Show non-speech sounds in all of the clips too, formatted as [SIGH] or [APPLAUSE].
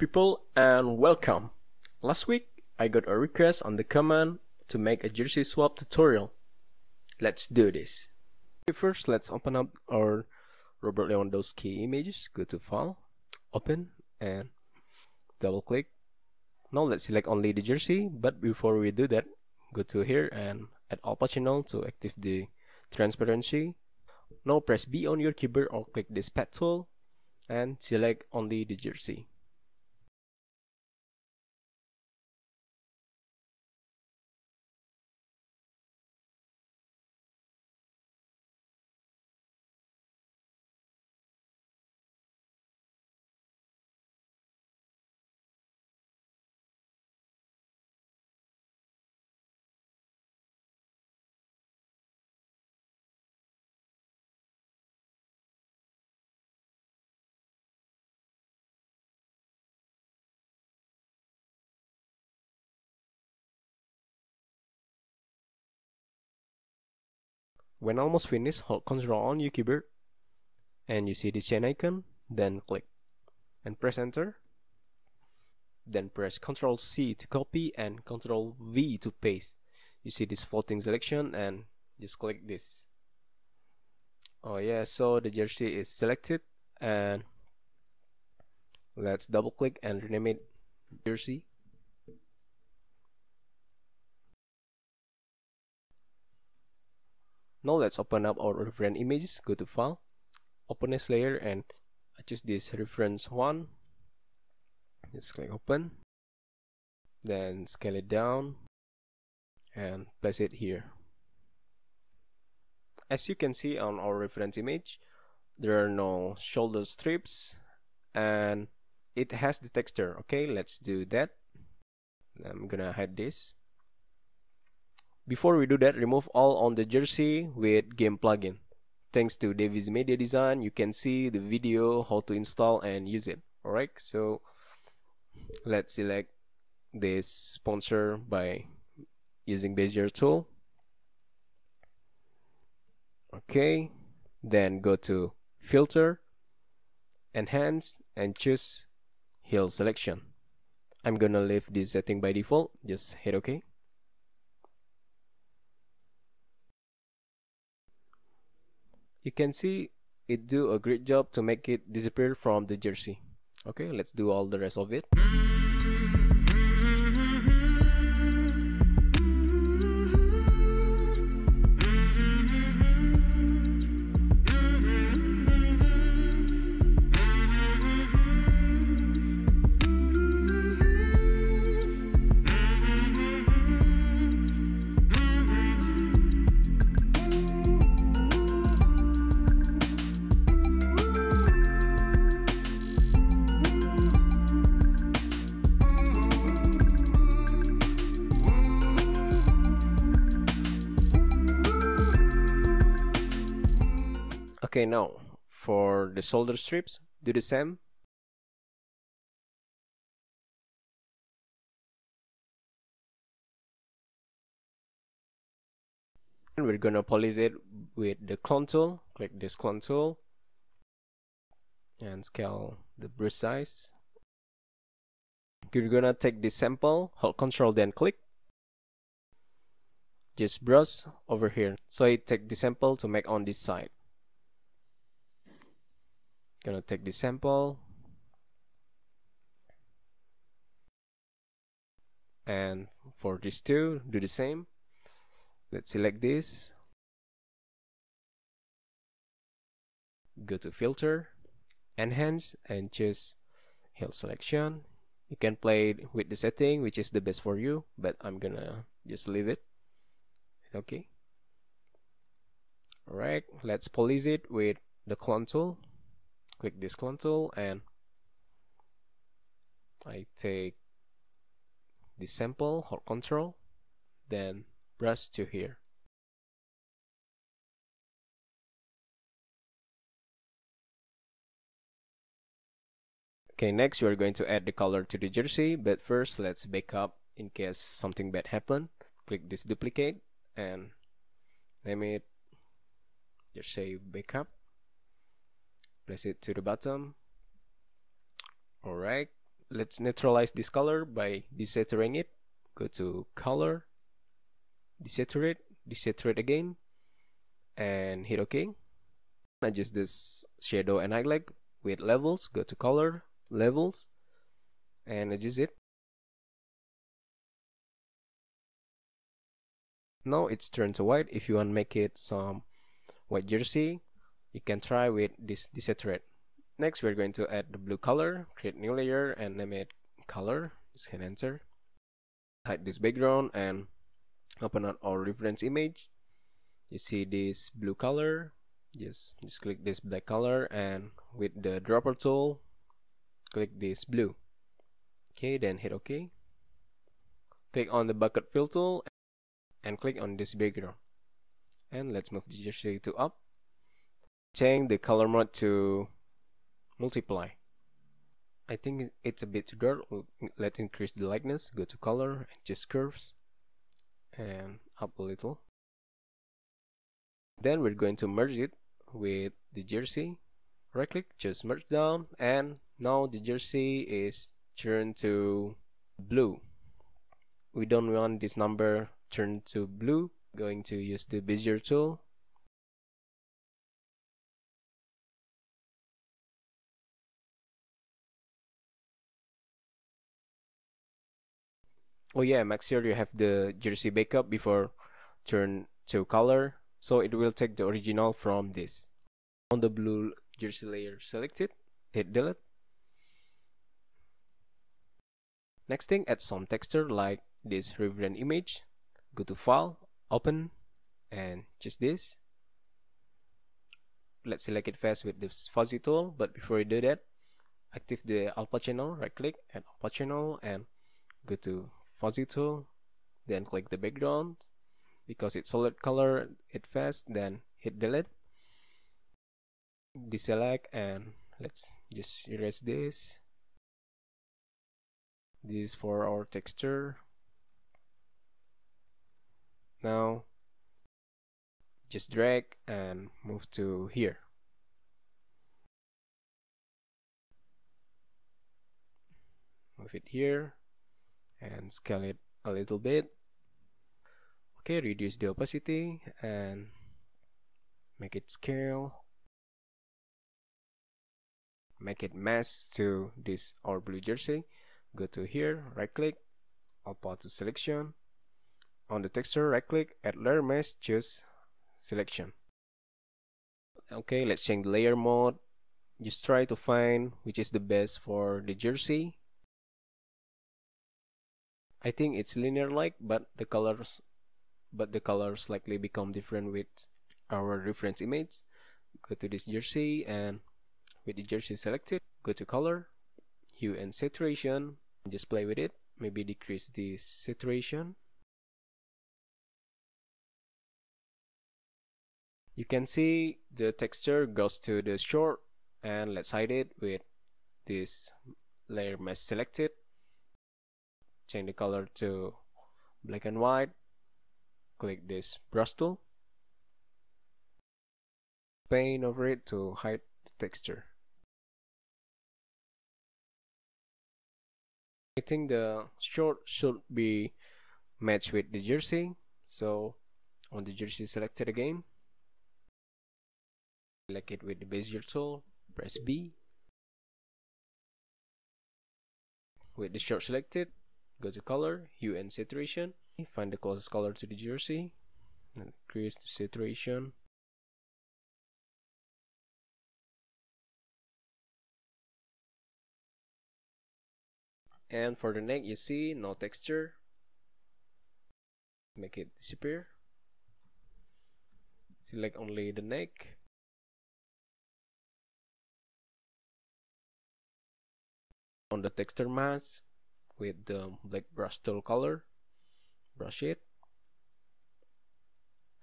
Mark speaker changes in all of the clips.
Speaker 1: People and welcome. Last week I got a request on the comment to make a jersey swap tutorial. Let's do this. First let's open up our Robert Lewandowski images. Go to file, open and double click. Now let's select only the jersey but before we do that go to here and add alpha channel to active the transparency. Now press B on your keyboard or click this path tool and select only the jersey. When almost finished, hold Ctrl on your keyboard and you see this chain icon, then click and press enter. Then press Ctrl C to copy and Ctrl V to paste. You see this floating selection and just click this. Oh yeah, so the jersey is selected and let's double click and rename it jersey Now let's open up our reference images. Go to File, Open as Layer, and I choose this reference one. Just click Open. Then scale it down and place it here. As you can see on our reference image, there are no shoulder strips and it has the texture. Okay, let's do that. I'm gonna hide this. Before we do that, remove all on the jersey with GIMP plugin. Thanks to Davies Media Design, you can see the video how to install and use it. Alright, so let's select this sponsor by using Bezier tool. Okay, then go to filter, enhance and choose heal selection. I'm gonna leave this setting by default, just hit OK. You can see it do a great job to make it disappear from the jersey. Okay let's do all the rest of it Okay, now for the solder strips, do the same. And we're gonna polish it with the clone tool. Click this clone tool and scale the brush size. You're gonna take this sample, hold control then click. Just brush over here. So I take the sample to make on this side gonna take the sample. And for these two do the same. Let's select this. Go to filter enhance and choose heal selection. You can play with the setting which is the best for you but I'm gonna just leave it. Okay. Alright let's polish it with the clone tool click this tool and I take the sample, hold control, then brush to here. Okay, next we're going to add the color to the jersey, but first let's back up in case something bad happened Click this duplicate and name it just say backup place it to the bottom. Alright let's neutralize this color by desaturing it. Go to color. Desaturate. Desaturate again. And hit ok adjust this shadow and highlight with levels. Go to color levels and adjust it. Now it's turned to white. If you want to make it some white jersey you can try with this desaturate next we're going to add the blue color create new layer and name it color. Just hit enter hide this background and open up our reference image. You see this blue color. Just just click this black color and with the dropper tool click this blue. Okay then hit ok. Click on the bucket fill tool and click on this background. And let's move the jersey to up change the color mode to multiply. I think it's a bit too dark. Let's increase the lightness go to color adjust curves and up a little. Then we're going to merge it with the jersey. Right click just merge down and now the jersey is turned to blue. We don't want this number turned to blue. Going to use the bezier tool oh yeah make sure you have the jersey backup before turn to color so it will take the original from this. On the blue jersey layer select it hit delete. Next thing add some texture like this reference image. Go to file open and just this. Let's select it fast with this fuzzy tool but before you do that active the alpha channel right click add alpha channel and go to fuzzy tool then click the background. Because it's solid color it fast then hit delete. Deselect and let's just erase this. This is for our texture. Now just drag and move to here. Move it here and scale it a little bit. Okay reduce the opacity and make it scale. Make it mask to this our blue jersey. Go to here right click apply to selection. On the texture right click add layer mask choose selection. Okay let's change the layer mode. Just try to find which is the best for the jersey I think it's linear light but the colors but the colors likely become different with our reference image. Go to this jersey and with the jersey selected go to color hue and saturation just play with it maybe decrease the saturation. You can see the texture goes to the short and let's hide it with this layer mask selected change the color to black and white. Click this brush tool. Paint over it to hide the texture. I think the short should be matched with the jersey. So on the jersey selected again. Select it with the bezier tool. Press B. With the short selected go to color hue and saturation. Find the closest color to the jersey. And increase the saturation. And for the neck you see no texture. Make it disappear. Select only the neck. On the texture mask with the black brush tool color brush it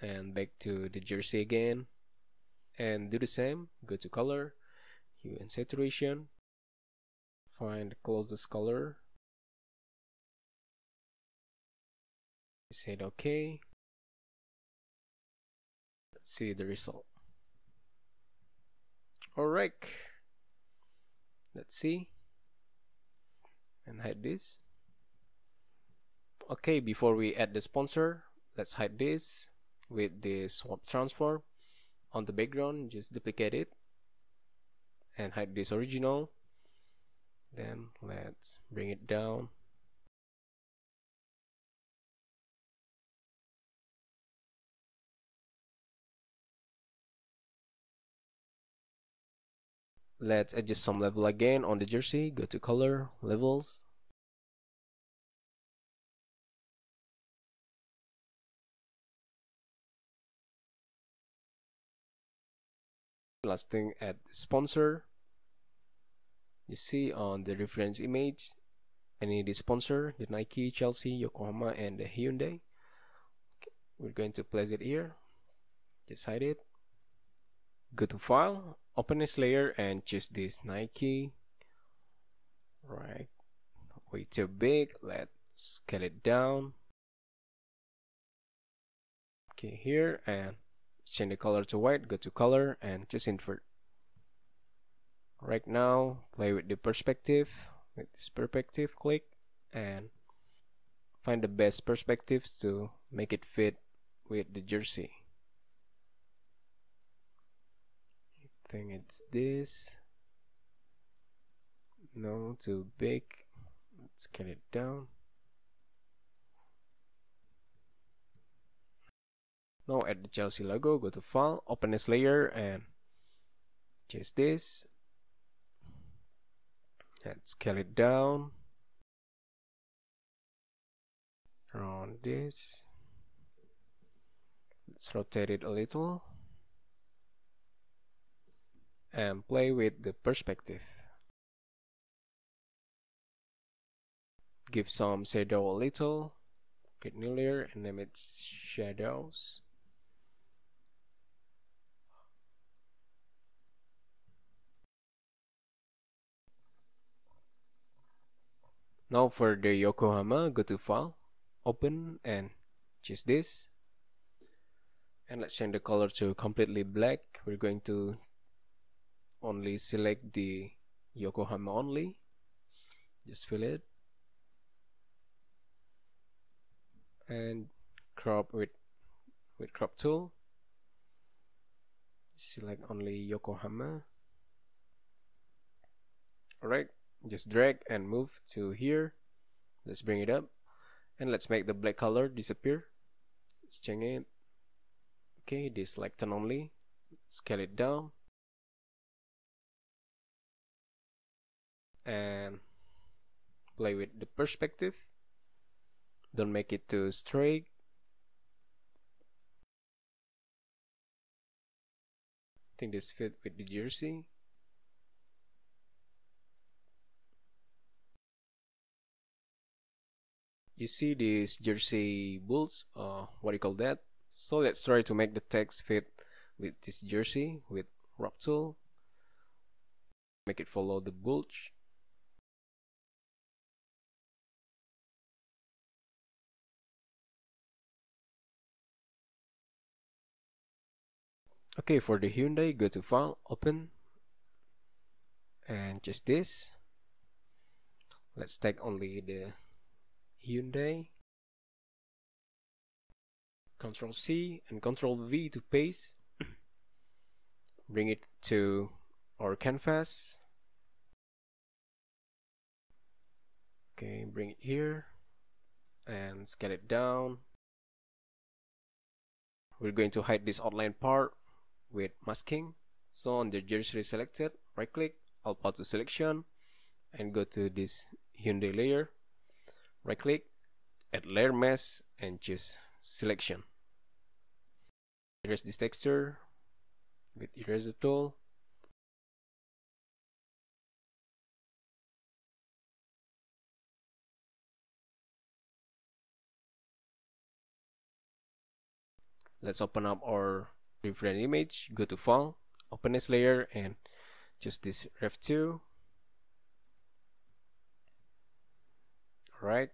Speaker 1: and back to the jersey again and do the same go to color hue and saturation find closest color say okay let's see the result. Alright let's see and hide this. Okay before we add the sponsor let's hide this with the swap transform on the background. Just duplicate it and hide this original. Then let's bring it down let's adjust some level again on the jersey. Go to color levels. Last thing add sponsor. You see on the reference image any the sponsor the Nike Chelsea Yokohama and the Hyundai. Okay, we're going to place it here. Just hide it. Go to file open this layer and choose this Nike. Right. Way too big. Let's scale it down. Okay here and change the color to white. Go to color and just invert. Right now play with the perspective. With this perspective click and find the best perspectives to make it fit with the jersey I think it's this. No too big let's get it down. Now add the Chelsea logo go to file open this layer and choose this. Let's scale it down. Around this. Let's rotate it a little and play with the perspective give some shadow a little get new layer and name it shadows Now for the Yokohama, go to file, open and choose this. And let's change the color to completely black. We're going to only select the Yokohama only. Just fill it. And crop with with crop tool. Select only Yokohama. Alright, just drag and move to here let's bring it up and let's make the black color disappear let's change it okay this like only scale it down and play with the perspective. Don't make it too straight. I think this fit with the jersey. You see these jersey bulls uh, what do you call that? So let's try to make the text fit with this jersey with warp tool make it follow the bulge okay for the Hyundai go to file open and just this. Let's take only the Hyundai. Control C and Control V to paste. [CLEARS THROAT] Bring it to our canvas. Okay bring it here and scale it down. We're going to hide this outline part with masking. So on the jersey selected right click path to selection and go to this Hyundai layer. Right click add layer mask and choose selection. Erase this texture with eraser tool. Let's open up our different image go to file open this layer and choose this ref 2 Alright.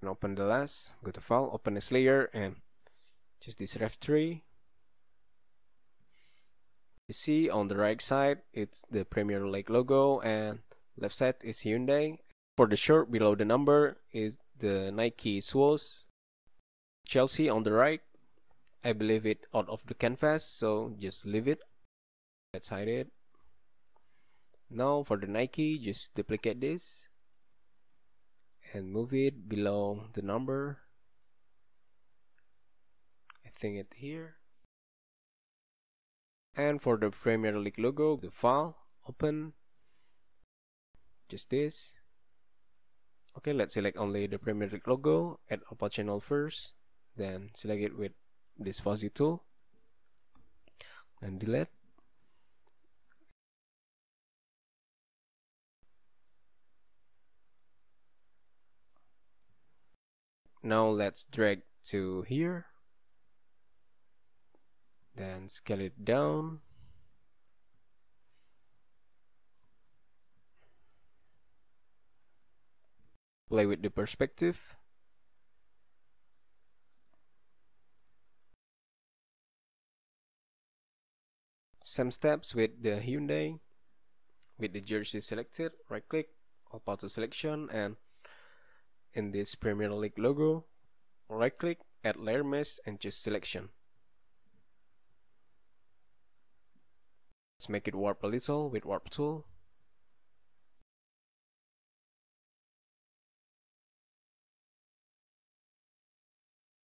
Speaker 1: and open the last go to file open this layer and choose this ref 3 you see on the right side it's the Premier League logo and left side is Hyundai. For the shirt below the number is the Nike Swoosh. Chelsea on the right. I believe it out of the canvas, so just leave it. Let's hide it. Now for the Nike, just duplicate this and move it below the number. I think it here. And for the Premier League logo, the file, open, just this. Okay, let's select only the Premier League logo, add Alpha channel first, then select it with this fuzzy tool, and delete. Now let's drag to here, then scale it down. Play with the perspective. Same steps with the Hyundai. With the jersey selected, right click, all to selection and in this Premier League logo, right click, add layer mask and choose selection. Let's make it warp a little with warp tool.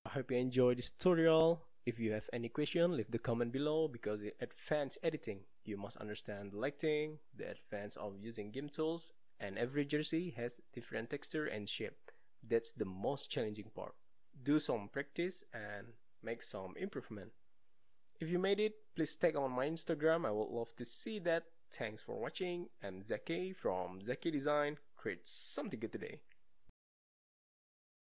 Speaker 1: I hope you enjoyed this tutorial. If you have any question, leave the comment below because in advanced editing, you must understand the lighting, the advance of using GIMP tools, and every jersey has different texture and shape. That's the most challenging part. Do some practice and make some improvement. If you made it, please tag on my Instagram. I would love to see that. Thanks for watching. I'm Zakey from Zakey Design. Create something good today.